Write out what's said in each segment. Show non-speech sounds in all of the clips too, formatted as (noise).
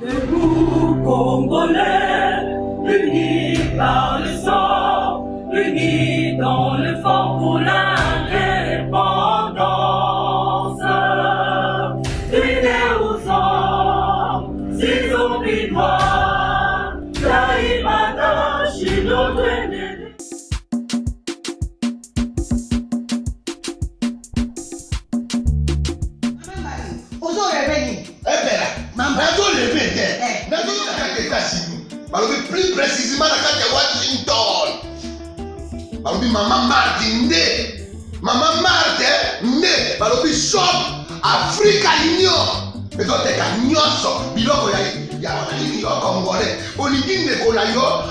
Debout, Congolais, unis par le sang, na kati ya washington balobi mama marte nde. Mama marte nde. Balobi shop africa union ezoteka nyonso biloko ya ya nini yo congolais olingi ndeko na yo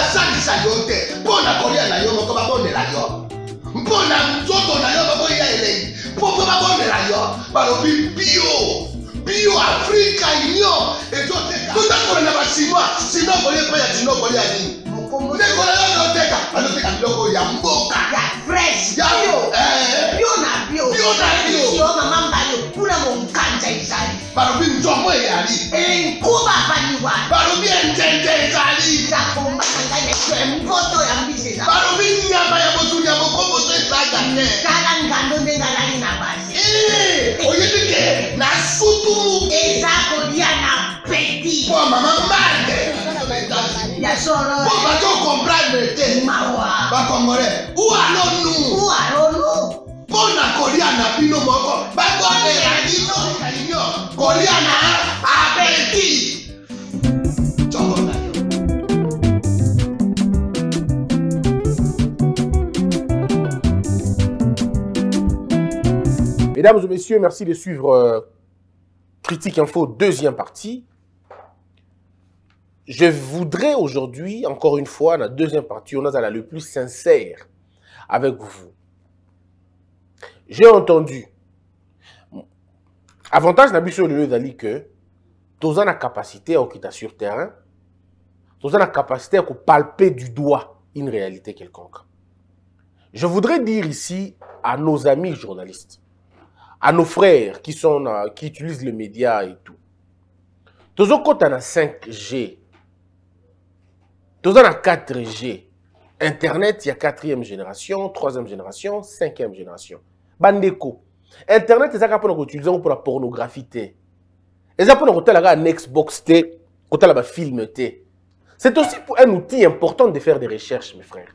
asalisa yo te. Mpo na kolia na yo moko babondela yo. Mpo na nzoto na yo bakoya elei. Mpo mpo babondela yo balobi bio bio afrika union ezoteka totakola na bachinois sino kolia mpe ya chino kolia nini mokombo ndeko na yo azoteka azoteka biloko ya mboka. Ya fresh ya bio. eh, bio na bio. Bio na bio. yo mama mbali kuna monkanja ezali balobi nzongo eyali enkuba baliwa balobi enjenje ezali nakombaka ngai na eso empoto ya mbisi eza balobi nyama ya botuni ya mokomboso ezaga te tala ngando sutu eza kolia na peti mpo mama marte ya solo bato comprendre te mawa. bakongolais ualonu ualolo mpo na kolia na bino moko. Bino kolia na apeti yo Mesdames et messieurs, merci de suivre euh, Critique Info, deuxième partie. Je voudrais aujourd'hui, encore une fois, la deuxième partie, on a le plus sincère avec vous. J'ai entendu. Avantage n'a sur le d'aller que tous la capacité à quitter sur terrain, tous la capacité à palper du doigt une réalité quelconque. Je voudrais dire ici à nos amis journalistes, à nos frères qui, sont, qui utilisent les médias et tout. Tozo kota na 5G. Tozo na 4G. Internet, il y a quatrième génération, troisième génération, cinquième génération. Bandeko. Internet, ça qu'on utilise pour la pornographie. té. Et ça pour la un Xbox, té. C'est aussi un outil important de faire des recherches, mes frères.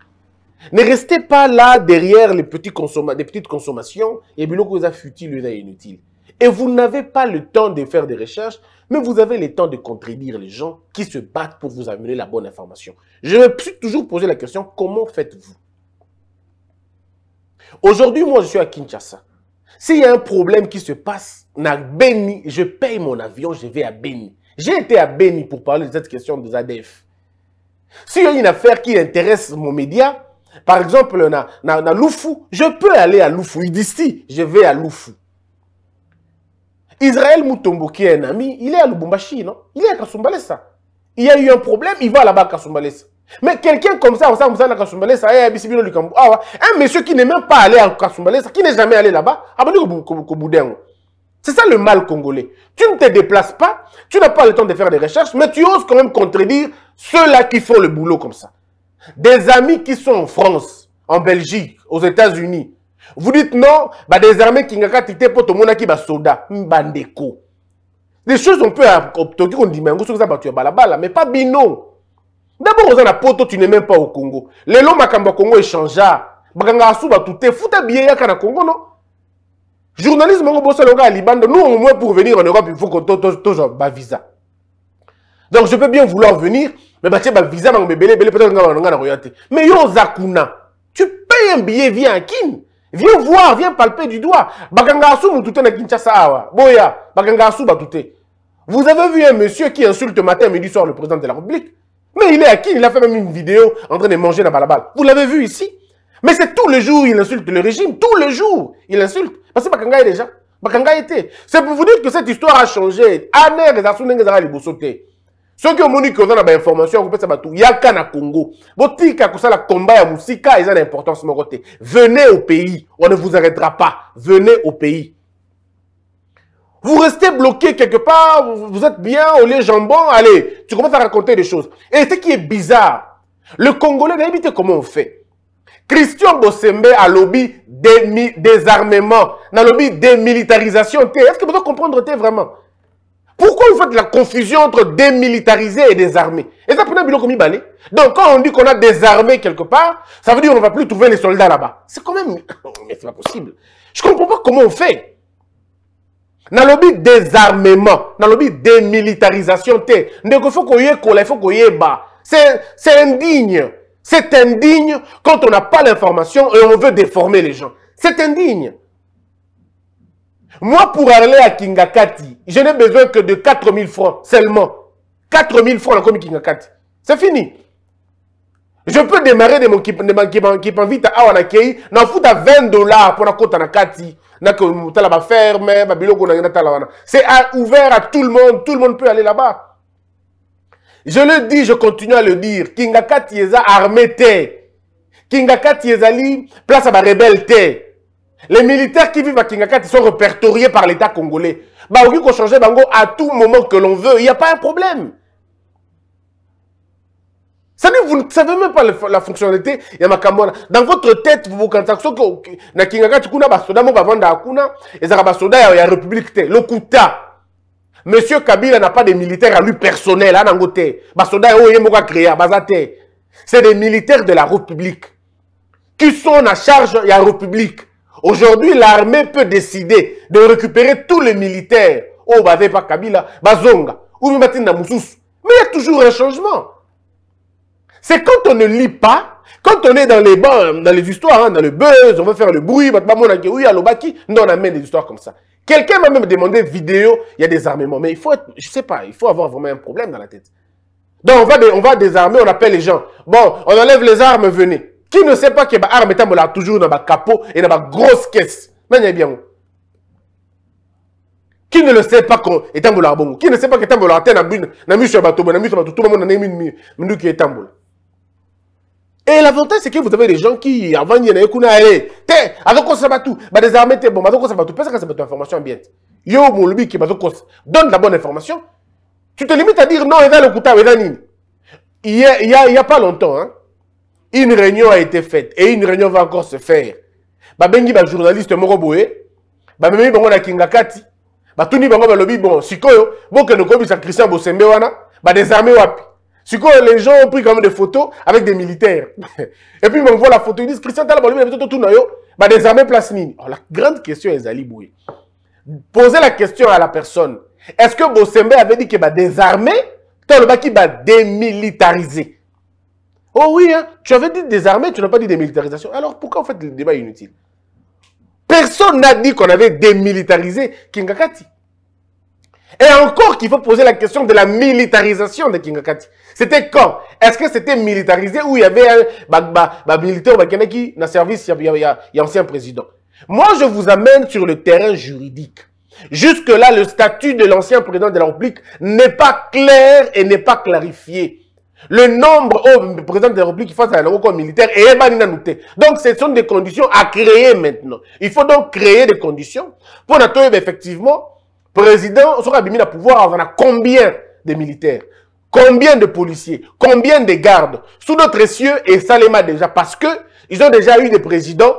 Ne restez pas là derrière les, petits les petites consommations et biloko eza futile eza inutile. Et vous n'avez pas le temps de faire des recherches, mais vous avez le temps de contredire les gens qui se battent pour vous amener la bonne information. Je me suis toujours posé la question, comment faites-vous? Aujourd'hui, moi, je suis à Kinshasa. S'il y a un problème qui se passe, na Beni, je paye mon avion, je vais à Beni. J'ai été à Beni pour parler de cette question des ADF. S'il y a une affaire qui intéresse mon média, par exemple, na, na, na Loufou, je peux aller à Loufou. D'ici, je vais à Loufou. Israël Moutombo, qui est un ami, il est à Lubumbashi, non? Il est à Kasumbalesa. Il y a eu un problème, il va là-bas à Kasumbalesa. Mais quelqu'un comme ça, eh, ah, un monsieur qui n'est même pas allé à Kasumbalesa, qui n'est jamais allé là-bas. C'est ça le mal congolais. Tu ne te déplaces pas, tu n'as pas le temps de faire des recherches, mais tu oses quand même contredire ceux-là qui font le boulot comme ça. Des amis qui sont en France, en Belgique, aux États-Unis. Vous dites non, bah des armées qui n'ont pas pour tout qui mbandeko. Des choses on peut obtenir, on dit, mais à mais pas bino. D'abord, tu n'es même pas au Congo. Les lots makamba Congo échangea. Bakanga asu batute, fouta billet yaka na Congo, non? Journalisme, on bosse à. Nous, au moins, pour venir en Europe, il faut qu'on ait un visa. Donc, je peux bien vouloir venir, mais bah, tiens, bah, visa, bah, mais belé, belé, peut-être qu'on va en regarder. Mais yo, Zakuna, tu payes un billet, viens à Kin. Viens voir, viens palper du doigt. Bakanga asu, moutoute na Kinshasa. Boya, bakanga asu, batute. Vous avez vu un monsieur qui insulte matin, midi, soir le président de la République Mais il est à qui Il a fait même une vidéo en train de manger la balabal. Vous l'avez vu ici Mais c'est tous les jours il insulte le régime. Tous les jours il insulte. Parce que Bakanga est déjà. Bakanga était. C'est pour vous dire que cette histoire a changé. Aner Libosote. Ceux qui ont moni qu'on a l'information, vous ça tout. Yaka na Congo. Botika que ça la combat ya musika, ils ont l'importance côté. Venez au pays. On ne vous arrêtera pas. Venez au pays. Vous restez bloqué quelque part, vous, êtes bien au lait jambon, allez, tu commences à raconter des choses. Et ce qui est bizarre, le Congolais, n'habite comment on fait. Christian Bossembe a lobby désarmement, a lobby démilitarisation. Est-ce que vous devez comprendre vraiment? Pourquoi vous faites la confusion entre démilitariser et désarmer Et ça un biloko balai. Donc quand on dit qu'on a désarmé quelque part, ça veut dire qu'on ne va plus trouver les soldats là-bas. C'est quand même... (laughs) Mais c'est pas possible. Je ne comprends pas comment on fait. na lobi désarmement na lobi démilitarisation ndeko faut koyekola il faut koyeba c'est c'est indigne c'est indigne quand on n'a pas l'information et on veut déformer les gens c'est indigne moi pour aller à Kingakati je n'ai besoin que de 4000 francs seulement. 4000 francs nakomi Kingakati. C'est fini. Je peux démarrer de mon m'invite à awa na kei na futa 20 dollars pour na kota na kati na que mutala ba ferme ba biloko na tala wana. C'est à- ouvert à tout le monde tout le monde peut aller là-bas. Je le dis je continue à le dire. Kingakati eza armé kingakati ezali place à ba rebelle les militaires qui vivent à kingakati sont répertoriés par l'état congolais. Baoki ko changer bango à tout moment que l'on veut. Il y a pas un problème. C'est-à-dire, vous ne savez même pas la fonctionnalité dans votre tête vous bokanisa soki oki- na kingakati kuna basoda moko bavandaka kuna ezalaka basoda ya, ya république te lokuta. Monsieur kabila n'a pas de militaires à lui personnel ana yango te. Basoda oyo te. C'est des militaires de la république. Qui sont en charge de la République. Aujourd'hui, l'armée peut décider de récupérer tous les militaires. Oh, bah, pas Kabila, Bazonga, ou. Mais il y a toujours un changement. C'est quand on ne lit pas, quand on est dans les dans les histoires, hein, dans le buzz, on veut faire le bruit, bah, bah, oui, à l'Obaki, non, on amène des histoires comme ça. Quelqu'un m'a même demandé vidéo, il y a des armements. Mais il faut être, je sais pas, il faut avoir vraiment un problème dans la tête. Donc on va désarmer, on appelle les gens. Bon, on enlève les armes, venez. Qui ne sait pas que les armes est toujours dans ma capot et dans ma grosse caisse? Bien. Qui ne le sait pas qu'on est Qui ne sait pas que tambola atteint na bune ya bato tout le monde na nemi mindu qui est. Et l'avantage c'est que vous avez des gens qui avant y en a kuna allez te azoko sa batu ba désarmer te bon bazoko sa batu parce que c'est votre information ambiante. Yo molubi qui bazoko donne la bonne information. Tu te limites à dire non, il va le kuta, il va. Il y a, il y a, il y a pas longtemps, hein, une réunion a été faite et une réunion va encore se faire. Babengi ba journaliste moko boye, ba memi bango na kingakati, ba tuni bango ba lobi bon, sikoyo, bon que nous sa Christian Bosembe wana, ba désarmé wapi? Sikoyo les gens ont pris quand même des photos avec des militaires. (laughs) et puis on voit la photo, ils disent Christian tala ba lobi na tout na yo, ba place nini. La grande question est Zali boye. Posez la question à la personne. Est-ce que Bosembe avait dit qu'il va désarmer Tant le qui va démilitariser. Oh oui, hein, tu avais dit désarmer, tu n'as pas dit démilitarisation. Alors pourquoi en fait le débat est inutile? Personne n'a dit qu'on avait démilitarisé Kingakati. Et encore qu'il faut poser la question de la militarisation de Kingakati. C'était quand? Est-ce que c'était militarisé ou il y avait un militaire bah, qui le service, il y a, il ancien président? Moi, je vous amène sur le terrain juridique. Jusque-là, le statut de l'ancien président de la République n'est pas clair et n'est pas clarifié. Le nombre au président de la République face à un comme militaire est noté. Donc, ce sont des conditions à créer maintenant. Il faut donc créer des conditions pour notre effectivement, président, sera mis à pouvoir, on a combien de militaires, combien de policiers, combien de gardes, sous notre cieux et Salema déjà, parce que ils ont déjà eu des présidents,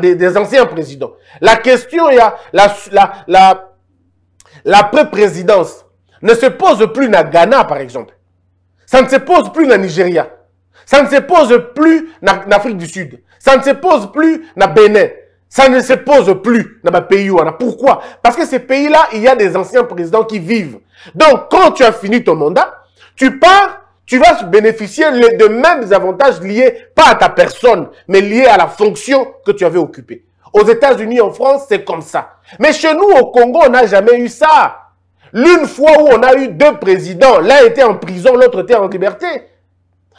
des, anciens présidents. La question, il y a la, la, la, la pré-présidence ne se pose plus na Ghana, par exemple. Ça ne se pose plus na Nigeria. Ça ne se pose plus na Afrique du Sud. Ça ne se pose plus na Bénin. Ça ne se pose plus dans ma pays. wana. Pourquoi? Parce que ces pays-là, il y a des anciens présidents qui vivent. Donc, quand tu as fini ton mandat, tu pars, tu vas bénéficier les- de mêmes avantages liés, pas à ta personne, mais liés à la fonction que tu avais occupée. Aux États-Unis, en France, c'est comme ça. Mais chez nous, au Congo, on n'a jamais eu ça. L'une fois où on a eu deux présidents, l'un était en prison, l'autre était en liberté.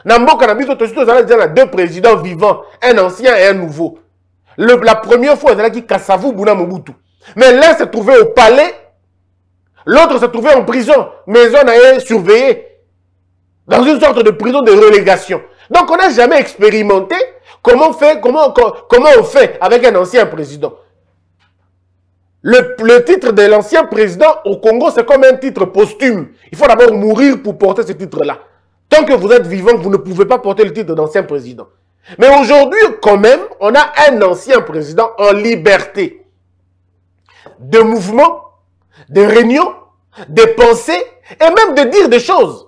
Na mboka na biso tosi tozala déjà deux présidents vivants, un ancien et un nouveau. La première fois, ezalaki Kasavu Buna Mobutu. Mais l'un s'est trouvé au palais, l'autre s'est trouvé en prison, maison est surveillée, dans une sorte de prison de relégation. Donc on n'a jamais expérimenté comment, on comment on fait avec un ancien président. Le, titre de l'ancien président au Congo, c'est comme un titre posthume. Il faut d'abord mourir pour porter ce titre-là. Tant que vous êtes vivant, vous ne pouvez pas porter le titre d'ancien président. Mais aujourd'hui, quand même, on a un ancien président en liberté de mouvement, de réunion, de pensée et même de dire des choses.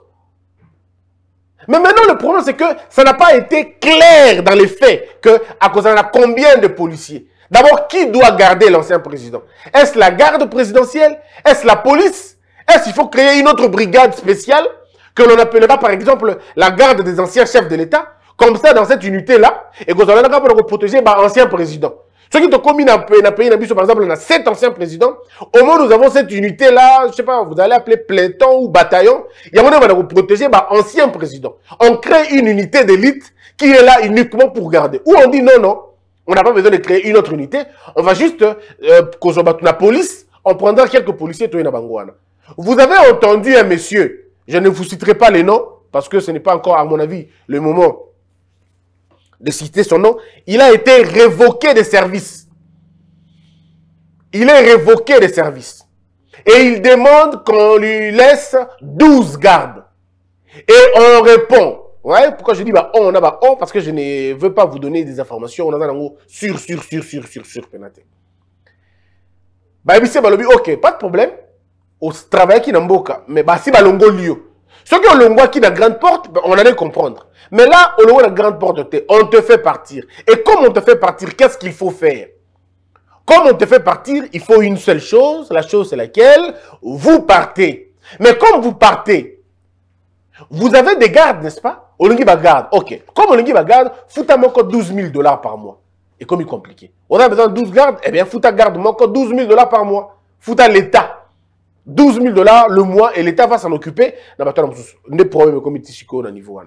Mais maintenant, le problème, c'est que ça n'a pas été clair dans les faits que, à cause d'en a combien de policiers. D'abord, qui doit garder l'ancien président? Est-ce la garde présidentielle? Est-ce la police? Est-ce qu'il faut créer une autre brigade spéciale que l'on appellera par exemple la garde des anciens chefs de l'État Comme ça, dans cette unité-là, et que vous allez pour protéger l'ancien président? Ceux qui ont commis dans le pays, par exemple, on a sept anciens présidents. Au moins, nous avons cette unité-là, je sais pas, vous allez appeler peloton ou bataillon. Il y a un moment pour protéger l'ancien président. On crée une unité d'élite qui est là uniquement pour garder. Ou on dit non, non, on n'a pas besoin de créer une autre unité. On va juste, euh, la police, on prendra quelques policiers, Vous avez entendu un monsieur, je ne vous citerai pas les noms, parce que ce n'est pas encore, à mon avis, le moment de citer son nom, il a été révoqué des services. Il est révoqué des services. Et il demande qu'on lui laisse 12 gardes. Et on répond. Ouais, pourquoi je dis bah on, a bah on, parce que je ne veux pas vous donner des informations. On a un sur, sur, sur, sur, sur, sur, pénaté. Bah, ok, pas de problème. Au travail qui n'a mais bah, si bah, longo lieu. Ceux qui ont le qui la grande porte, ben, on allait comprendre. Mais là, on a la grande porte, on te fait partir. Et comme on te fait partir, qu'est-ce qu'il faut faire? Comme on te fait partir, il faut une seule chose. La chose, c'est laquelle? Vous partez. Mais comme vous partez, vous avez des gardes, n'est-ce pas? Olingi garde. Ok. Comme Olingi garde, foutez moi 12 000 dollars par mois. Et comme il est compliqué. On a besoin de 12 gardes, eh bien, foutez garde moi 12 000 dollars par mois. Foutez l'État. 12 000 dollars le mois et l'État va s'en occuper. Des problèmes comme Tichiko au niveau.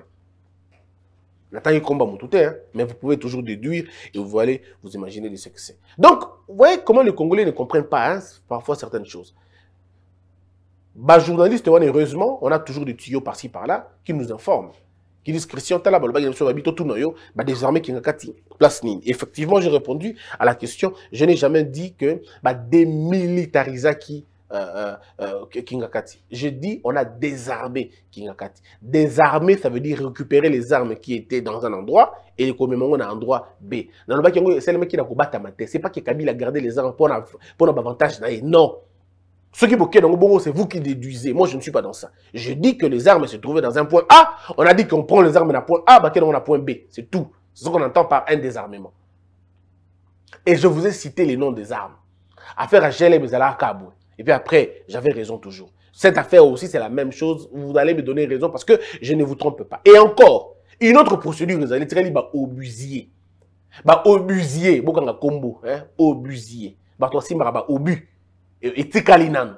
N'attendez combat hein, mais vous pouvez toujours déduire et vous allez vous imaginer ce que c'est. Donc, vous voyez comment les Congolais ne comprennent pas hein, parfois certaines choses. Bah, journaliste, heureusement, on a toujours des tuyaux par-ci par-là qui nous informent. Qui disent Christian Tala, bah, désormais, qui place Effectivement, j'ai répondu à la question. Je n'ai jamais dit que bah, démilitariser qui euh, euh, Kingakati. Je dis, on a désarmé Kingakati. Désarmer, ça veut dire récupérer les armes qui étaient dans un endroit et les commémorer dans un endroit B. Dans le bac, c'est le mec qui a combattu à C'est pas que Kabila a gardé les armes pour pour avantage. Non. Ce qui est dans le c'est vous qui déduisez. Moi, je ne suis pas dans ça. Je dis que les armes se trouvaient dans un point A. On a dit qu'on prend les armes dans point A, bah, on a point B. C'est tout. C'est ce qu'on entend par un désarmement. Et je vous ai cité les noms des armes. Affaire à Gélé, à Kabou. Et puis après, j'avais raison toujours. Cette affaire aussi, c'est la même chose. Vous allez me donner raison parce que je ne vous trompe pas. Et encore, une autre procédure, vous allez très libre, obusier. Bah, obusier, bokanga combo, hein, obusier. Bah, toi, bah, obu. Et tikali nanu.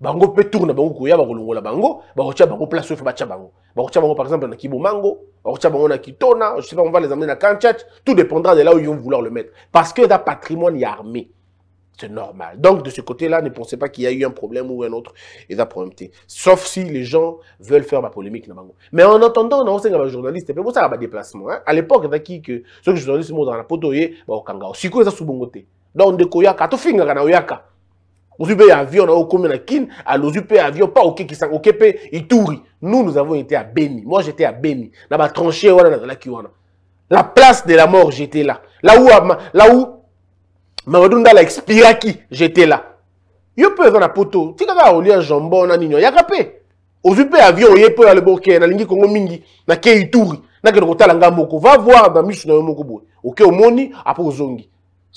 bango mpe tourne bango koya bakolongola bango bakotia bango place oyo batia bango bakotia bango par exemple na kibomango bakotia bango na kitona je sais pas on va les amener na kanchach tout dépendra de là où ils vont vouloir le mettre parce que dans patrimoine armé c'est normal. Donc, de ce côté-là, ne pensez pas qu'il y a eu un problème ou un autre. Et ça problème. Sauf si les gens veulent faire ma polémique. Mais en attendant, on a un journaliste. Mais ça, un déplacement. Hein. À l'époque, il y a qui que ceux qui journalistes sont dans la poteau, il y a quoi, ça sous bon côté. Donc, de koyaka, tout finga kana oyaka. Ozupe avion, on a commis na kin, à l'ozupe avion, pas au qui s'en occupe, Ituri. Nous, nous avons été à Beni. Moi, j'étais à Beni. Là, bas tranché, la place de la mort, j'étais là. Là où, là où, mamadou ndala expiraki j'étais là yo mpe na poto tika kaka olia jambon na nini oyaka mpe ozwi mpe avion oye mpe oyaleba oke nalingi kongo mingi nake ituri nakende kotala nga moko va voir na miso na yo moko oke omoni ozongi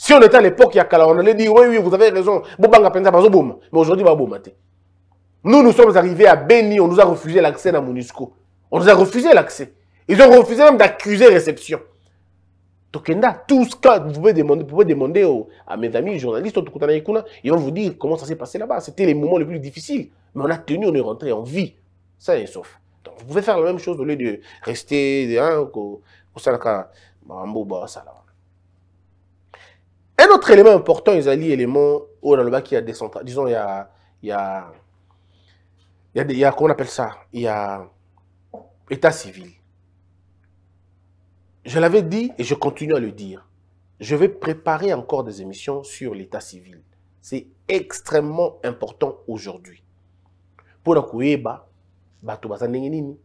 si on était à l'époque ya kala on allait dire oui oui vous avez raison bobanga mpenza bazoboma mais aujourd'hui baboma te nous nous sommes arrivés à Beni on nous a refusé l'accès na MONUSCO on nous a refusé l'accès ils ont refusé même d'accuser réception Tokenda, tout ce que vous pouvez demander, à mes amis journalistes, ils vont vous dire comment ça s'est passé là-bas. C'était les moments les plus difficiles. Mais on a tenu, on est rentré en vie. Ça est sauf. Donc vous pouvez faire la même chose au lieu de rester. Hein, un autre élément important, ils allient élément au dans le bas qui a décentralisé. Disons, il y a. Il y a. Il y a, il y a comment on appelle ça? Il y a. État civil. Je l'avais dit et je continue à le dire. Je vais préparer encore des émissions sur l'état civil. C'est extrêmement important aujourd'hui mpona koyeba bato baza ndenge nini?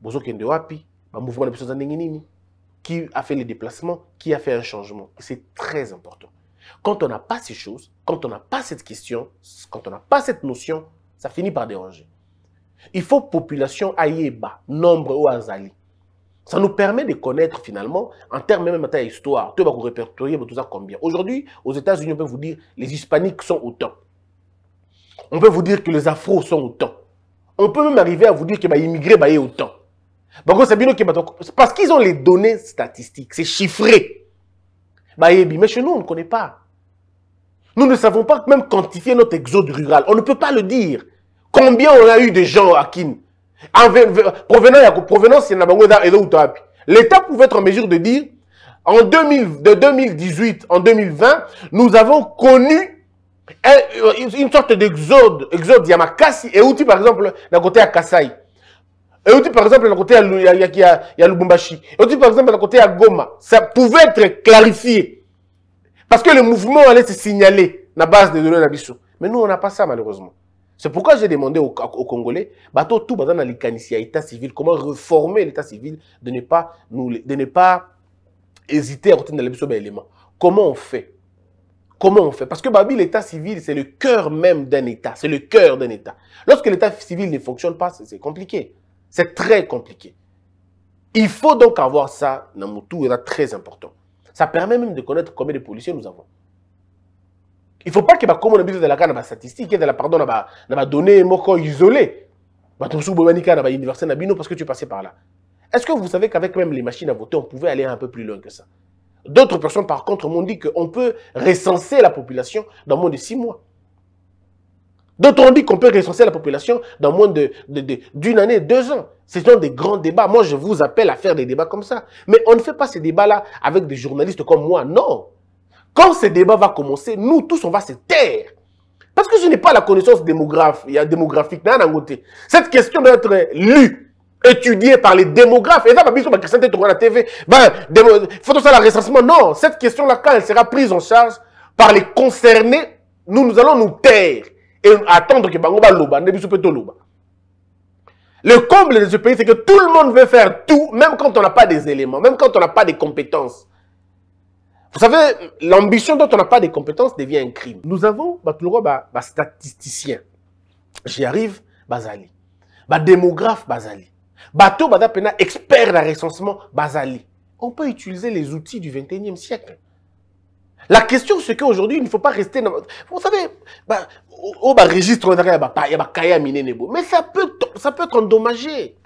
Bozokende wapi? Bamouvement qui a fait les déplacements? Qui a fait un changement? C'est très important quand on n'a pas ces choses quand on n'a pas cette question quand on n'a pas cette notion ça finit par déranger il faut population ayeba nombre oyo azali ça nous permet de connaître finalement, en termes même de histoire, tu vas répertorier tout ça combien? Aujourd'hui, aux États-Unis, on peut vous dire les hispaniques sont autant. On peut vous dire que les afros sont autant. On peut même arriver à vous dire que les immigrés sont autant. Parce qu'ils ont les données statistiques, c'est chiffré. Mais chez nous, on ne connaît pas. Nous ne savons pas même quantifier notre exode rural. On ne peut pas le dire. Combien on a eu de gens à Kin provenance L'État pouvait être en mesure de dire, en 2000, de 2018 en 2020, nous avons connu une sorte d'exode, exode Yamakasi, et outil par exemple, d'un côté à Kassai. Et outil par exemple, d'un côté à Lubumbashi. Et outil par exemple, d'un côté à Goma. Ça pouvait être clarifié. Parce que le mouvement allait se signaler, la base des données d'Abisso. Mais nous, on n'a pas ça malheureusement. C'est pourquoi j'ai demandé aux, Congolais, bateau tout dans l'état civil, comment réformer l'état civil, de ne pas, nous, de ne pas hésiter à retenir les éléments. Comment on fait? Comment on fait? Parce que Babi, l'état civil, c'est le cœur même d'un état. C'est le cœur d'un état. Lorsque l'état civil ne fonctionne pas, c'est compliqué. C'est très compliqué. Il faut donc avoir ça, Namutu, c'est très important. Ça permet même de connaître combien de policiers nous avons. Il ne faut pas que comme on a de la carte, statistique, de la pardon, na bino parce que tu passais par là. Est-ce que vous savez qu'avec même les machines à voter, on pouvait aller un peu plus loin que ça? D'autres personnes, par contre, m'ont dit qu'on peut recenser la population dans moins de six mois. D'autres ont dit qu'on peut recenser la population dans moins d'une de, année, deux ans. Ce sont des grands débats. Moi, je vous appelle à faire des débats comme ça. Mais on ne fait pas ces débats-là avec des journalistes comme moi. Non. Quand ce débat va commencer, nous tous, on va se taire. Parce que je n'ai pas la connaissance démographique. Cette question doit être lue, étudiée par les démographes. Et ça, ma sur la TV. Ben, faut ça la recensement. Non, cette question-là, quand elle sera prise en charge par les concernés, nous, nous allons nous taire et attendre que Bango Loba, Loba. Le comble de ce pays, c'est que tout le monde veut faire tout, même quand on n'a pas des éléments, même quand on n'a pas des compétences. Vous savez, l'ambition dont on n'a pas de compétences devient un crime. Nous avons, bah, tout le bah, bah, statisticien. J'y arrive, Bazali. Bah, démographe, Bazali. Bateau, bah, expert de recensement, Bazali. On peut utiliser les outils du 21e siècle. La question, c'est qu'aujourd'hui, il ne faut pas rester dans... Vous savez, bah, au, bah, registre, il y a bah, mais ça peut, ça peut être endommagé.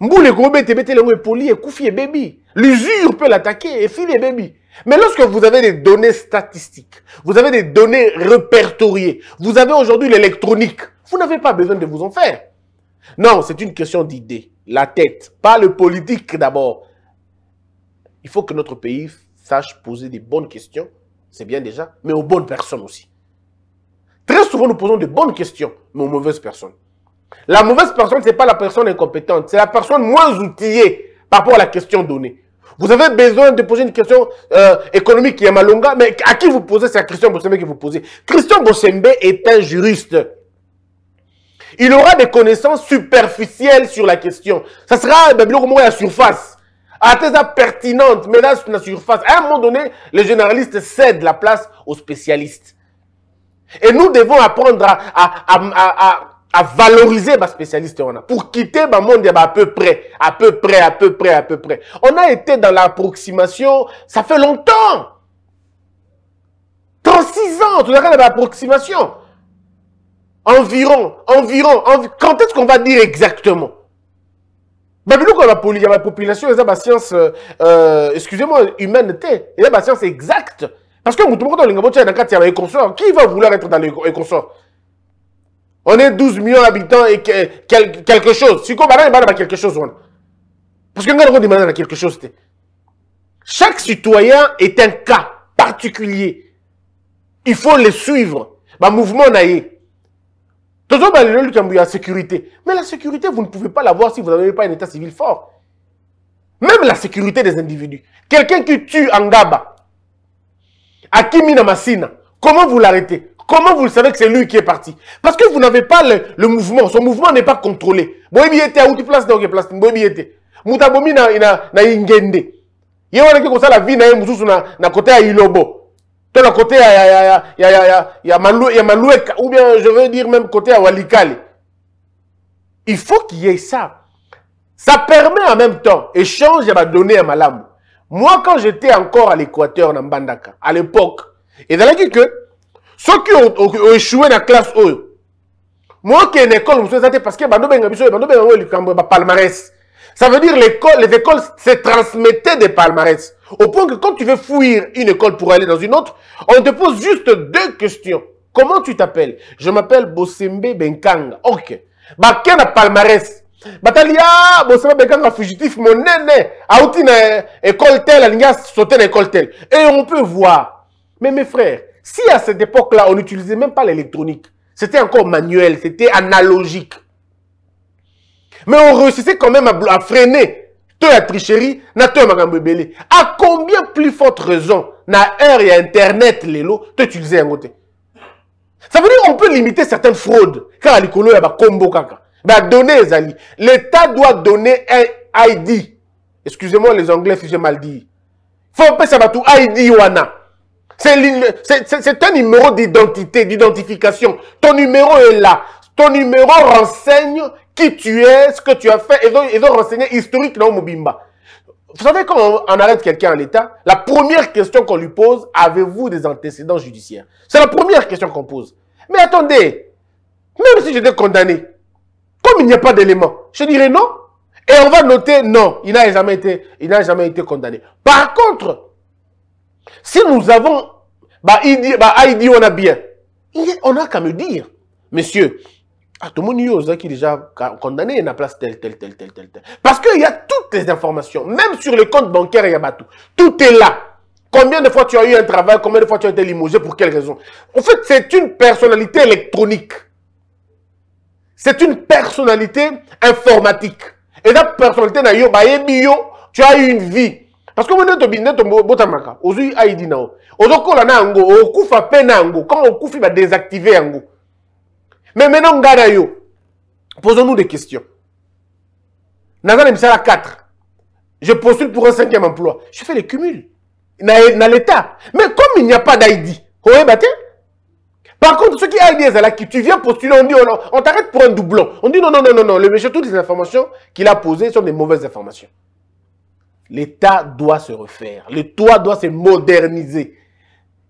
Mboule ekobete bete lengo epoli ekufi baby. L'usure peut l'attaquer et filer baby. Mais lorsque vous avez des données statistiques, vous avez des données répertoriées, vous avez aujourd'hui l'électronique, vous n'avez pas besoin de vous en faire. Non, c'est une question d'idée. La tête, pas le politique d'abord. Il faut que notre pays sache poser des bonnes questions, c'est bien déjà, mais aux bonnes personnes aussi. Très souvent, nous posons de bonnes questions, mais aux mauvaises personnes. La mauvaise personne, ce n'est pas la personne incompétente, c'est la personne moins outillée par rapport à la question donnée. Vous avez besoin de poser une question euh, économique qui malonga, mais à qui vous posez C'est à Christian Bossembe que vous posez. Christian Bossembe est un juriste. Il aura des connaissances superficielles sur la question. Ça sera ben, à la surface. À pertinente, mais sur la surface. À un moment donné, les généralistes cèdent la place aux spécialistes. Et nous devons apprendre à, à, à, à à valoriser ma spécialiste on a pour quitter ma monde à peu près à peu près à peu près à peu près. On a été dans l'approximation ça fait longtemps. 36 ans tout dans l'approximation environ environ quand est-ce qu'on va dire exactement? Bah, nous, quand la, la population, il y a la science, euh, excusez-moi, humanité, il y a la science exacte. Parce que, tout le monde, qui va vouloir être dans les consorts on est 12 millions d'habitants et quelque chose. Si on a quelque chose, parce que nous avons quelque chose. Chaque citoyen est un cas particulier. Il faut le suivre. Le mouvement naïe. Toujours la sécurité. Mais la sécurité, vous ne pouvez pas l'avoir si vous n'avez pas un état civil fort. Même la sécurité des individus. Quelqu'un qui tue Angaba, Akimi Namasina, Comment vous l'arrêtez? Comment vous le savez que c'est lui qui est parti? Parce que vous n'avez pas le, le mouvement. Son mouvement n'est pas contrôlé. Boyebi était à outil place donc place boyebi était. Mutabomi na na na ingende. Ye wana ki kosala vie na mususu na côté ya Ilobo. Na côté ya ya ya ya ya ya ya Malou ya Maloueka ou bien je veux dire même côté à Walikali. Il faut qu'il y ait ça. Ça permet en même temps échange ba donner à Malambo. Moi quand j'étais encore à l'Équateur na Mbandaka à l'époque et dans la que ceux qui ont, échoué dans la classe oyo moi qui une école eza te parce que bando benga biso bando ya palmarès ça veut dire l'école les écoles se transmettaient des palmarès au point que quand tu veux fuir une école pour aller dans une autre on te pose juste deux questions. Comment tu t'appelles? Je m'appelle Bosembe Benkanga ok. Bakena na palmarès. Batali ya Bosembe Benkanga fugitif monene auti école telle alingi sauter na école telle. Et on peut voir. Mais mes frères si à cette époque-là, on n'utilisait même pas l'électronique, c'était encore manuel, c'était analogique. Mais on réussissait quand même à freiner toute la tricherie, na tout le À combien plus forte raison, na heure et Internet, lélo, d'utiliser un côté? Ça veut dire qu'on peut limiter certaines fraudes. Car l'écolo, il y a combo kaka. Bah, donner, Zali. L'État doit donner un ID. Excusez-moi les Anglais si j'ai mal dit. Faut ça tout ID wana. C'est un numéro d'identité, d'identification. Ton numéro est là. Ton numéro renseigne qui tu es, ce que tu as fait, et donc renseigner historique dans Mobimba. Vous savez, quand on, arrête quelqu'un en l'état, la première question qu'on lui pose, avez-vous des antécédents judiciaires? C'est la première question qu'on pose. Mais attendez, même si j'étais condamné, comme il n'y a pas d'éléments, je dirais non. Et on va noter non, il n'a jamais été, il jamais été condamné. Par contre, si nous avons, bah, ID, bah, ID, on a bien. On n'a qu'à me dire, monsieur, ah, tout le monde est déjà condamné, il y a place telle, telle, telle, telle, telle. Parce qu'il y a toutes les informations, même sur le compte bancaire, il y a tout. Tout est là. Combien de fois tu as eu un travail, combien de fois tu as été limogé, pour quelle raison? En fait, c'est une personnalité électronique. C'est une personnalité informatique. Et la personnalité, tu as eu une vie. parce que nde tobi nde tobotamaka ozwi id na yo ozokola na yango okufa mpe na yango quand okufi badésactive yango mais maintenant ngai na yo posons nous des questions misala 4 je postule pour un cinquième emploi je fais le cumul na, na l'état mais comme il n'y a pas d'id par contre, ceux qui dit là, qui tu viens postuler, on dit on, t'arrête pour un doublon. On dit non, non, non, non, non. Le monsieur, toutes les informations qu'il a posées sont des mauvaises informations. L'État doit se refaire. L'État doit se moderniser.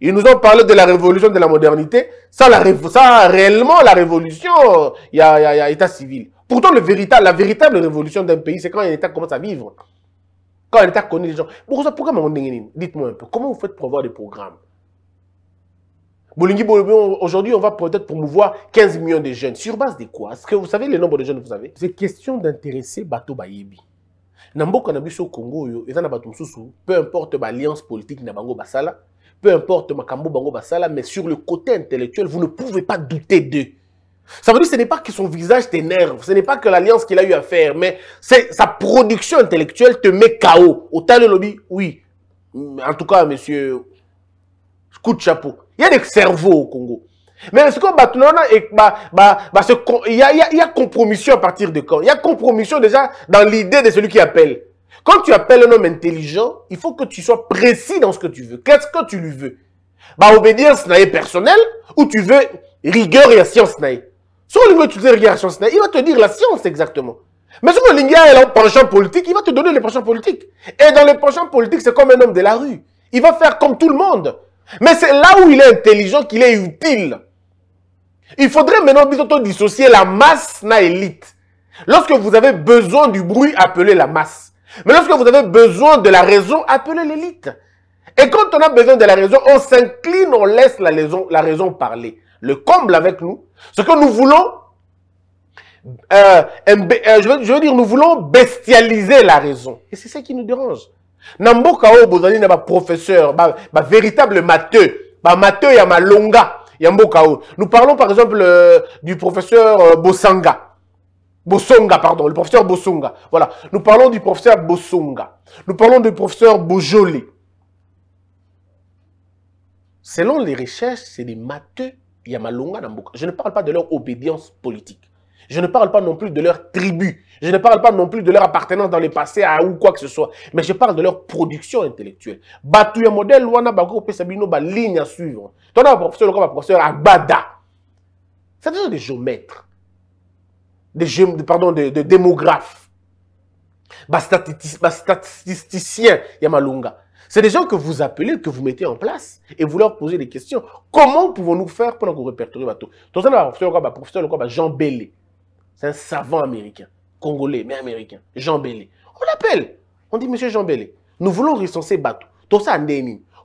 Ils nous ont parlé de la révolution de la modernité. Ça, la, ça réellement, la révolution, il y a, y, État civil. Pourtant, la véritable révolution d'un pays, c'est quand un État commence à vivre. Quand un État connaît les gens. Pourquoi, pourquoi Dites-moi un peu, comment vous faites pour avoir des programmes? Aujourd'hui, on va peut-être promouvoir 15 millions de jeunes. Sur base de quoi? Est-ce que vous savez le nombre de jeunes que vous avez? C'est question d'intéresser Bato Bayebi. congo peu importe baalliance politique na bango basala peu importe makambo bango basala mais sur le côté intellectuel vous ne pouvez pas douter d'eux. Ça veut dire que ce n'est pas que son visage t'énerve ce n'est pas que l'alliance qu'il a eu à faire mais sa production intellectuelle te met KO autant le lobby oui. En tout cas monsieur coup de chapeau. Il y a des cerveaux au Congo. Mais ce qu'on naona bah, bah, il y a compromission à partir de quand? Il y a compromission déjà dans l'idée de celui qui appelle. Quand tu appelles un homme intelligent, il faut que tu sois précis dans ce que tu veux. Qu'est-ce que tu lui veux? Bah obédience naïe personnelle ou tu veux rigueur et science naïe Si on veut utiliser rigueur et science naïe, il va te dire la science exactement. Mais si on a un penchant politique, il va te donner les penchants politiques. Et dans les penchants politiques, c'est comme un homme de la rue. Il va faire comme tout le monde. Mais c'est là où il est intelligent qu'il est utile. Il faudrait maintenant plutôt dissocier la masse na élite. Lorsque vous avez besoin du bruit, appelez la masse. Mais lorsque vous avez besoin de la raison, appelez l'élite. Et quand on a besoin de la raison, on s'incline, on laisse la raison, la raison parler. Le comble avec nous, ce que nous voulons, euh, euh, je, veux, dire, nous voulons bestialiser la raison. Et c'est ça qui nous dérange. Na ba professeur, véritable matheux, ba matheux ya malonga. Yambokao. Nous parlons par exemple euh, du professeur Bosanga. Bosonga, pardon, le professeur Bosonga. Voilà. Nous parlons du professeur Bosonga. Nous parlons du professeur Bojolé. selon les recherches, c'est des matheux Yamalonga. Je ne parle pas de leur obédience politique. Je ne parle pas non plus de leur tribu. Je ne parle pas non plus de leur appartenance dans le passé à ou quoi que ce soit. Mais je parle de leur production intellectuelle. Batu ya modèle wana bako pesabino ba ligne à suivre. Ton professeur un professeur Agbada. C'est des géomètres. Gé- pardon, des démographes. Ba statisti- ba statisticiens Yamalonga. C'est des gens que vous appelez, que vous mettez en place et vous leur posez des questions. Comment pouvons-nous faire pour nous répertorier bateau professeur bah, bah, Jean Bellé. C'est un savant américain, congolais, mais américain. Jean Bellé. On l'appelle. On dit, monsieur Jean Bellé, nous voulons recenser bateau. Tout ça.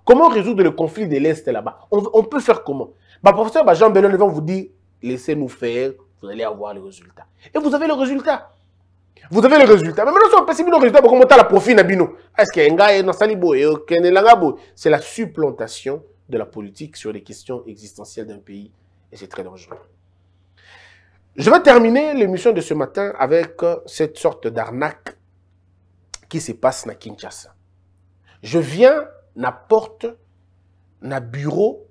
Comment résoudre le conflit de l'Est là-bas? On, on peut faire comment? Bah, Professeur bah, Jean Bellé, vont vous dire, laissez-nous faire, vous allez avoir les résultats. Et vous avez le résultat. Vous avez le résultat. Mais maintenant, si on passe le résultat, comment t'as la profit Nabino? Est-ce qu'il y a un gars dans Salibo et C'est la supplantation de la politique sur les questions existentielles d'un pays. Et c'est très dangereux. Je vais terminer l'émission de ce matin avec euh, cette sorte d'arnaque qui se passe à Kinshasa. Je viens, na porte, na bureau,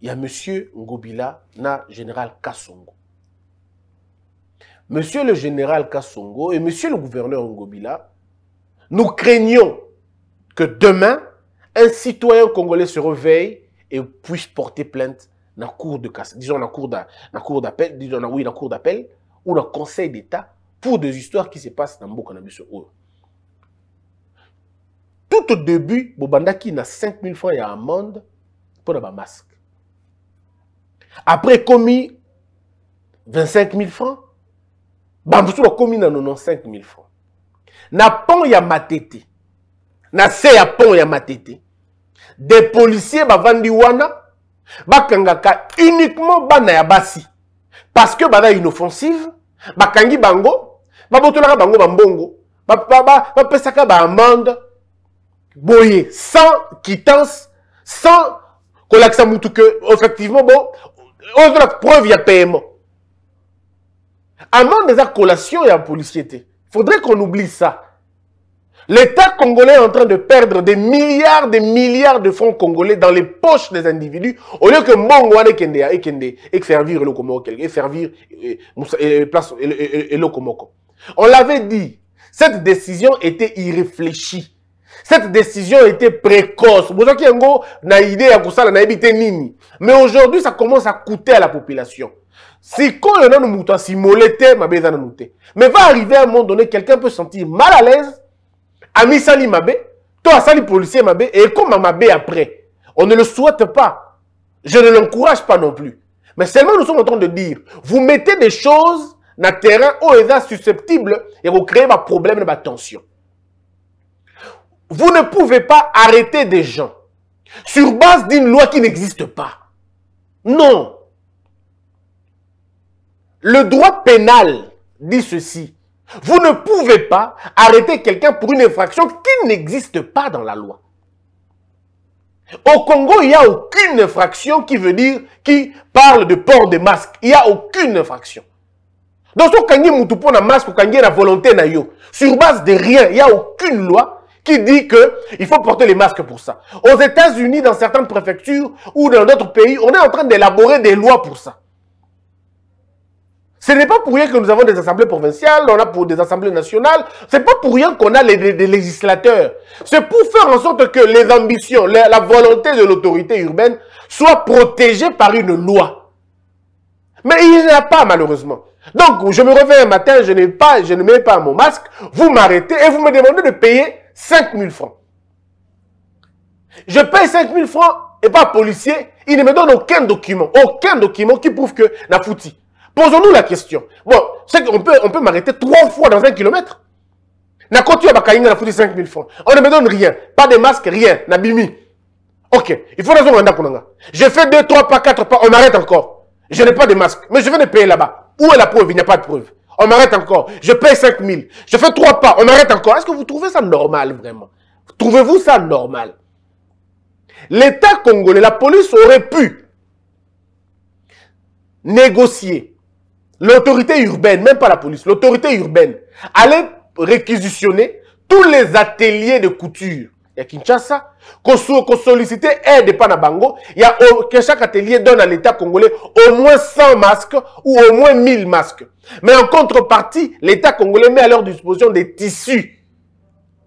il y a monsieur Ngobila, na général Kassongo. Monsieur le général Kassongo et monsieur le gouverneur Ngobila, nous craignons que demain, un citoyen congolais se réveille et puisse porter plainte dans la cour de disons la cour d'appel, disons cour d'appel ou dans le conseil d'État pour des histoires qui se passent dans biso oyo. Tout au début, Bobandaki na 5000 francs ya amende pour la masque. Après commis 25 000 francs, bambusu bakomi na 95 000 francs. Na pont ya matete, na se ya pont ya des policiers bavandi wana bakangaka uniquement bana ya basi. Parce que baza inoffensive bakangi bango babotolaka bango bambongo ba- ba- ba- bapesaka baamende boye sans quittance sans kolakisa mutu ke effectivement bon ozala preuve ya paiement amende eza collation ya policier te faudrait qu'on oublie ça L'État congolais est en train de perdre des milliards, des milliards de francs congolais dans les poches des individus, au lieu que Mbongo wane kende ya ekende et servir le komoko et servir euh, Moussa- euh, place. On l'avait dit, cette décision était irréfléchie. Cette décision était précoce. Te nini. Mais aujourd'hui, ça commence à coûter à la population. sikoyo nanu moto asimole te mabe eza nanu te mais va arriver à un moment donné quelqu'un peut se sentir mal à l'aise amisali mabe to asali policier mabe et ekoma mabe après on ne le souhaite pas je ne l'encourage pas non plus mais seulement nous sommes en train de dire vous mettez des choses na terrain oyo eza susceptible ya kocréer baproblème na batension vous ne pouvez pas arrêter des gens sur base d'une loi qui n'existe pas non le droit pénal dit ceci. Vous ne pouvez pas arrêter quelqu'un pour une infraction qui n'existe pas dans la loi. Au Congo, il n'y a aucune infraction qui veut dire, qui parle de port de masque. Il n'y a aucune infraction. Donc, ce kangi mutupo na masque, kangi na volonté. Sur base de rien, il n'y a aucune loi qui dit que il faut porter les masques pour ça. Aux États-Unis, dans certaines préfectures ou dans d'autres pays, on est en train d'élaborer des lois pour ça. Ce n'est pas pour rien que nous avons des assemblées provinciales, on a pour des assemblées nationales. C'est pas pour rien qu'on a les, les- des législateurs. C'est pour faire en sorte que les ambitions, la, volonté de l'autorité urbaine soient protégées par une loi. Mais il n'y en a pas malheureusement. Donc, je me réveille un matin, je ne mets pas mon masque, vous m'arrêtez et vous me demandez de payer 5 000 francs. Je paye 5 000 francs et pas policier, il ne me donne aucun document, aucun document qui prouve que n'a foutu. Posons-nous la question. Bon, c'est qu'on peut, on peut m'arrêter trois fois dans un kilomètre. Na na foutu 5 000 francs. On ne me donne rien. Pas de masque, rien. Na bimi. Ok. Il faut raison randa kunanga. Je fais deux, trois pas, quatre pas. On m'arrête encore. Je n'ai pas de masque. Mais je viens de payer là-bas. Où est la preuve? Il n'y a pas de preuve. On m'arrête encore. Je paye 5 000. Je fais trois pas. On m'arrête encore. Est-ce que vous trouvez ça normal, vraiment? Trouvez-vous ça normal? L'État congolais, la police aurait pu négocier l'autorité urbaine, même pas la police, l'autorité urbaine, allait réquisitionner tous les ateliers de couture. Ya kinshasa koso- kosollicite aide epa na bango. Ya que chaque atelier donne à l'état congolais au moins 100 masques ou au moins 1000 masques. Mais en contrepartie l'état congolais met à leur disposition des tissus.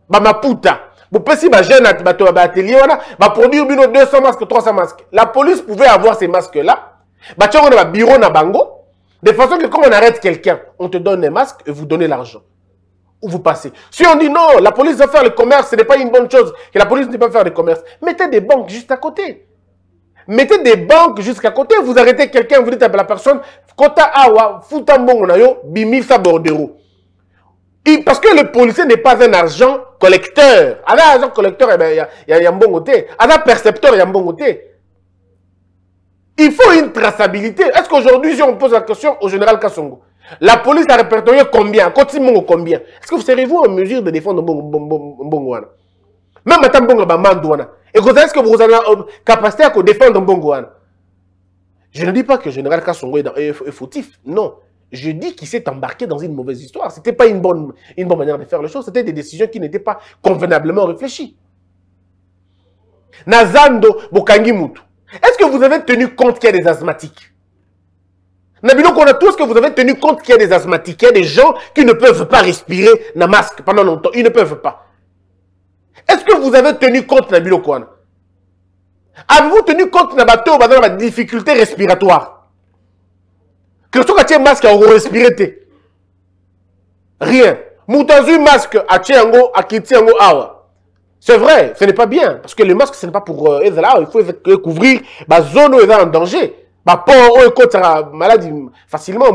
Bamaputa bopesi bajeune at- bato ya baatelier wana baproduire bino 200 masques 300 masques. La police pouvait avoir ces masques là bango. De façon que quand on arrête quelqu'un on te donne un masque et vous donnez l'argent vous passez. Si on dit non, la police va faire le commerce, ce n'est pas une bonne chose que la police ne peut pas faire le commerce. Mettez des banques juste à côté. Mettez des banques jusqu'à côté. Vous arrêtez quelqu'un, vous dites à la personne, Kota awa, futa yo, bimi sa bordero. Parce que le policier n'est pas un argent collecteur. Un argent collecteur, eh ben, il y a, il y a, il y a mbongo te. Un percepteur, il y a mbongo te. Il faut une traçabilité. Est-ce qu'aujourd'hui, si on pose la question au général Kassongo, la police a répertorié combien? Combien? Est-ce que vous serez-vous en mesure de défendre Mbongo Mbongo- Mbongo wana? Même maintenant Mbongo. Et vous est-ce que vous avez la euh, capacité à défendre Mbongo wana? Je ne dis pas que le général Kassongo est, fautif. Non. Je dis qu'il s'est embarqué dans une mauvaise histoire. Ce n'était pas une bonne, manière de faire les choses. C'était des décisions qui n'étaient pas convenablement réfléchies. Nazando Bokangi. Est-ce que vous avez tenu compte qu'il y a des asthmatiques? Nabilo qu'on a tous que vous avez tenu compte qu'il y a des asthmatiques, qu'il y a des gens qui ne peuvent pas respirer na masque pendant longtemps. Ils ne peuvent pas. Est-ce que vous avez tenu compte Nabilo Kwana Avez-vous tenu compte na bateau dans la difficulté respiratoire? Que ce soit masque à respirer. Rien. Moutazu masque à Tchango, à Kitiango Awa. C'est vrai, ce n'est pas bien. Parce que le masque, ce n'est pas pour euh. Il faut que- couvrir la zone où il est en danger. Il sera maladie facilement,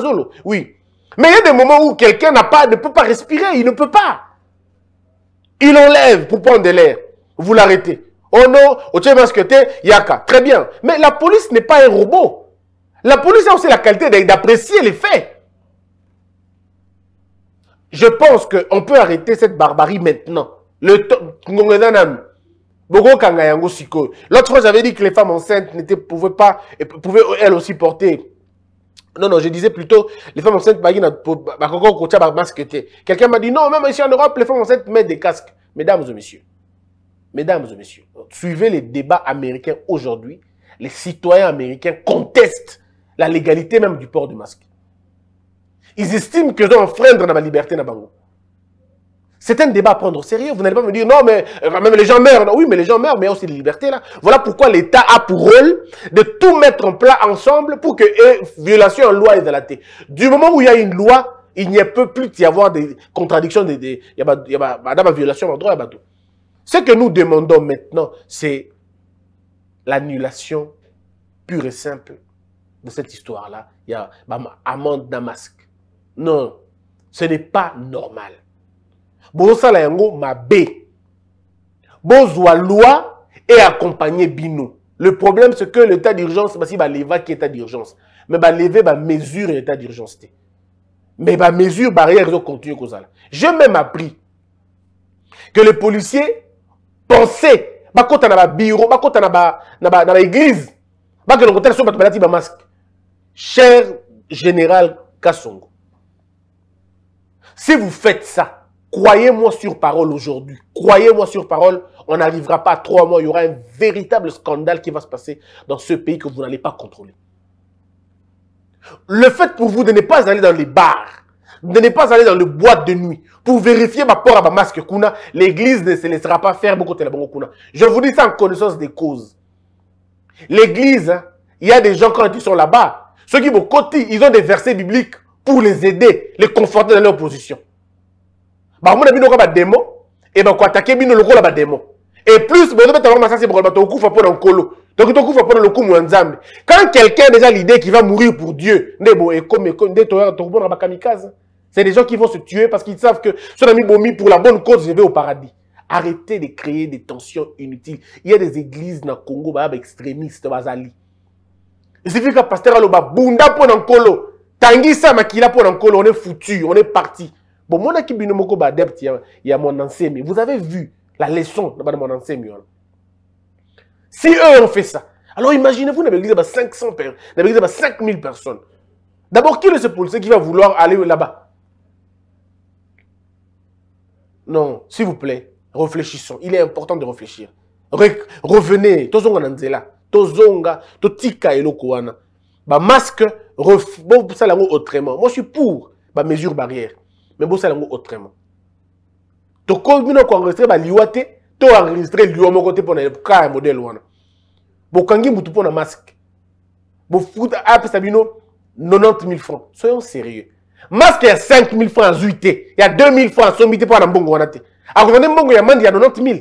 zolo. Oui. Mais il y a des moments où quelqu'un ne peut pas respirer. Il ne peut pas. Il enlève pour prendre de l'air. Vous l'arrêtez. Oh non, au te, yaka. Très bien. Mais la police n'est pas un robot. La police a aussi la qualité d'a- d'apprécier les faits. Je pense qu'on peut arrêter cette barbarie maintenant. Le temps. L'autre fois, j'avais dit que les femmes enceintes n'étaient, pouvaient pas, pouvaient elles aussi porter. Non, non, je disais plutôt, les femmes enceintes. Quelqu'un m'a dit, non, même ici en Europe, les femmes enceintes mettent des casques. Mesdames et messieurs, mesdames et messieurs, suivez les débats américains aujourd'hui. Les citoyens américains contestent la légalité même du port du masque. Ils estiment que doivent enfreindre dans la liberté na bango. C'est un débat à prendre au sérieux. Vous n'allez pas me dire non, mais euh, même les gens meurent. Oui, mais les gens meurent, mais il y a aussi des libertés là. Voilà pourquoi l'État a pour rôle de tout mettre en place ensemble pour que eh, violation en loi est de la tête. Du moment où il y a une loi, il n'y peut plus y avoir des contradictions, des, il y a violation de droit, tout. Ce que nous demandons maintenant, c'est l'annulation pure et simple de cette histoire-là. Il y a bah, amende Damasque. Non, ce n'est pas normal. Bozosala yango mabe. Bozwa loi et accompagner bino. Le problème c'est que l'état d'urgence basi balevaki état d'urgence. Mais baleve bamesure ya état d'urgence te mais bamesure barrière ezocontinue kozala j'ai même appris que les policiers pensaient bakota na babiro bakota na ba- na ba- baéglise bakende kotala so bato balati bamasque cher général kasongo si vous faites ça Croyez-moi sur parole aujourd'hui. Croyez-moi sur parole, on n'arrivera pas à trois mois. Il y aura un véritable scandale qui va se passer dans ce pays que vous n'allez pas contrôler. Le fait pour vous de ne pas aller dans les bars, de ne pas aller dans le boîte de nuit, pour vérifier ma port à ma masque kuna, l'église ne se laissera pas faire beaucoup de kuna. Je vous dis ça en connaissance des causes. L'église, hein, il y a des gens quand ils sont là-bas, ceux qui vont côté, ils ont des versets bibliques pour les aider, les conforter dans leur position. Bamona bino kaka bademo e bakoatake bino lokola bademo et plus bozobeta bango masasi bokola bato okufa mpo na nkolo toki tokufa mpo na lokumu ya nzambe. Quand quelqu'un a déjà l'idée qu'il va mourir pour dieu nde bo ekome nde tokomonaka bakamikaze c'est des gens qui vont se tuer parce qu'ils savent que so na mibomi pour la bonne cause je vais au paradis. Arrêtez de créer des tensions inutiles. Il y a des églises na congo baya baextrémiste bazali il suffit que pasteur aloba bunda mpo na nkolo tangisa makila mpo na nkolo on est foutu on est parti bon monaki bino moko baadepte ya, ya mon enseigne vous avez vu la leçon de mon enseigne si eux ont fait ça alors imaginez-vous baéglise ba 500 personnes baéglise ba 5000 personnes. D'abord qui est ce policier qui va vouloir aller là-bas? Non s'il vous plaît réfléchissons. Il est important de réfléchir. Re- revenez. Tozonga na nzela. Tozonga totika eloko wana. Bamasque ref- bosala yango autrement. Moi je suis pour bamesure barrière mais bosala yango autrement. Tokomi na koenregistre baliwa te to enregistre liwa moko te mpona ka ya modele wana bokangi mutu mpona masque apesa bino 90 000 francs. Soyons sérieux. Masque ya 5 000 francs azwi te ya 2 000 francs wana te akozwa nde mbongo ya mandi ya 90 000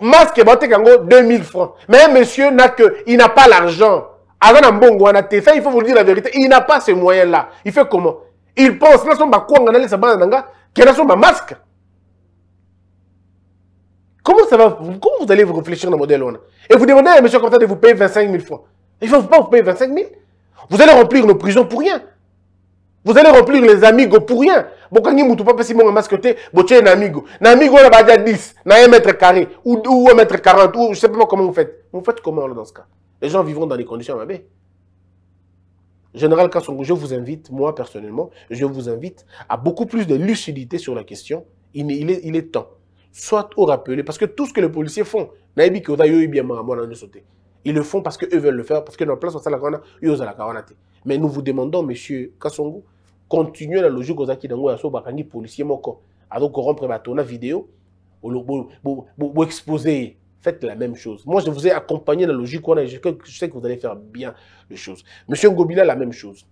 masque baoteka yango 2 000 francs. Mais un monsieur n'a il pas l'argent. Il faut vous dire la vérité. Il n'a pas ce moyen là il fait comment? Il pense naso bakwanga nalesa bana na nga ke naso bamasque Comment ça va Comment vous allez vous réfléchir dans le modèle wana? Et vous demandez à un monsieur de vous payer 25 000 francs. Il ne faut pas vous payer 25 000. Vous allez remplir nos prisons pour rien. Vous allez remplir les amigos pour rien. Bokangi mutu papa si mon masque te, boche un amigo. Na amigo on a déjà 10, na 1 mètre carré, ou, ou 1 mètre 40, ou je sais pas comment vous faites. Vous faites comment là, dans ce cas? Les gens vivront dans des conditions mabées. Général Kassongo, je vous invite, moi personnellement, je vous invite à beaucoup plus de lucidité sur la question. Il, est- temps. Soit au rappeler, parce que tout ce que les policiers font, ils le font parce qu'eux veulent le faire, parce que dans la place. Mais nous vous demandons, monsieur Kassongo, continuez la logique ozalaki nango ya so bakangi policier moko azo corrompre bato na vidéo bo exposer. Faites la même chose. Moi, je vous ai accompagné dans la logique wana, je je sais que vous allez faire bien les choses. Monsieur Ngobila, la même chose.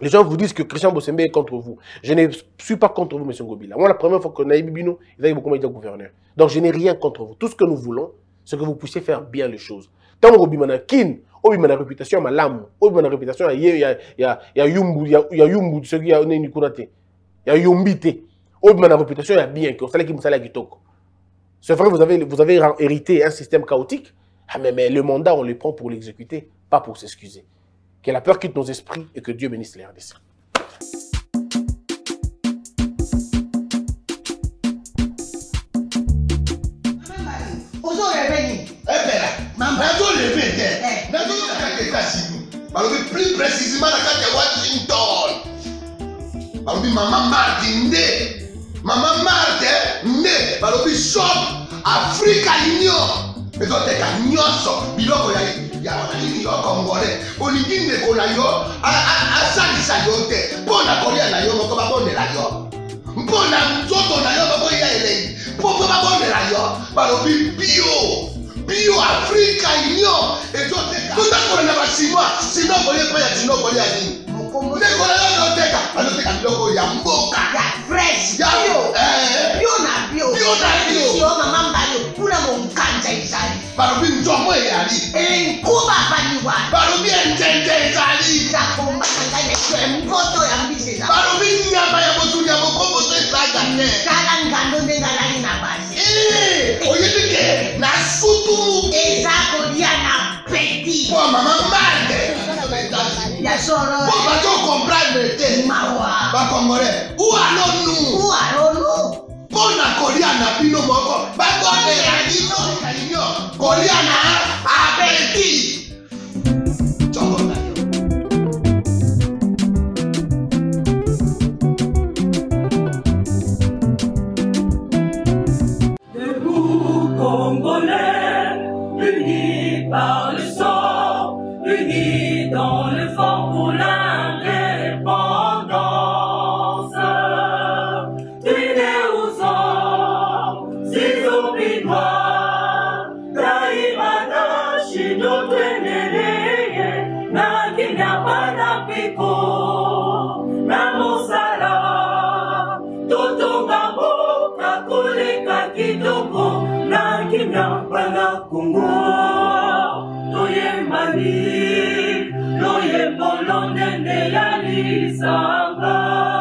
Les gens vous disent que Christian Bossembe est contre vous. Je ne suis pas contre vous, monsieur Ngobila. Moi, la première fois que Naïbi Bino, il a beaucoup été gouverneur. Donc, je n'ai rien contre vous. Tout ce que nous voulons, c'est que vous puissiez faire bien les choses. Tant que Bimana Kin, Obimana réputation, ma lame, Obimana réputation, il y a, il y a, a Yumbu, il y a, a Yumbu, ce qui a Neni Kunate. Il y a Yumbite. Obimana réputation, il y a bien, que vous savez qui me salaire Kitoko. C'est vrai, vous avez, vous avez hérité un système chaotique, ah, mais, le mandat, on le prend pour l'exécuter, pas pour s'excuser. Que la peur quitte nos esprits et que Dieu bénisse les RDC. Eh. Mama marte nde balobi shop africa union. Ezoteka nyonso biloko ya ya nini yo congolais. Olingi ndeko na yo a- a- asalisa yo te mpo na kolia na yo moko babondela yo. Mpo na nzoto na yo bakoya elei mpo mpo babondela yo. Balobi bio bio afrika union. Ezoteka totakola na basinois sino kolia mpe ya sino kolia nini mokombo ndeko na yo azoteka azoteka biloko ya mboka ya fresh Ya- bio. eh. bio na bio. Bio na bio. yo mama mbali kuna monkanja ezali balobi nzongo eyali enkuba baliwa balobi enjenje ezali nakombaka ngai na yo empoto ya mbisi eza balobi nyama ya botuni ya mokomboso ezaga te tala ngando ndenge alali na basi Eh, oyebi ke na sutu. Eza kolia na peti mpo mama marte ya solo mpo bato comprendre te mawa bakongolais ualonu ualolo mpo na kolia na bino moko. Babondela bino yo kolia na apeti nzongo Sende ya lisanga.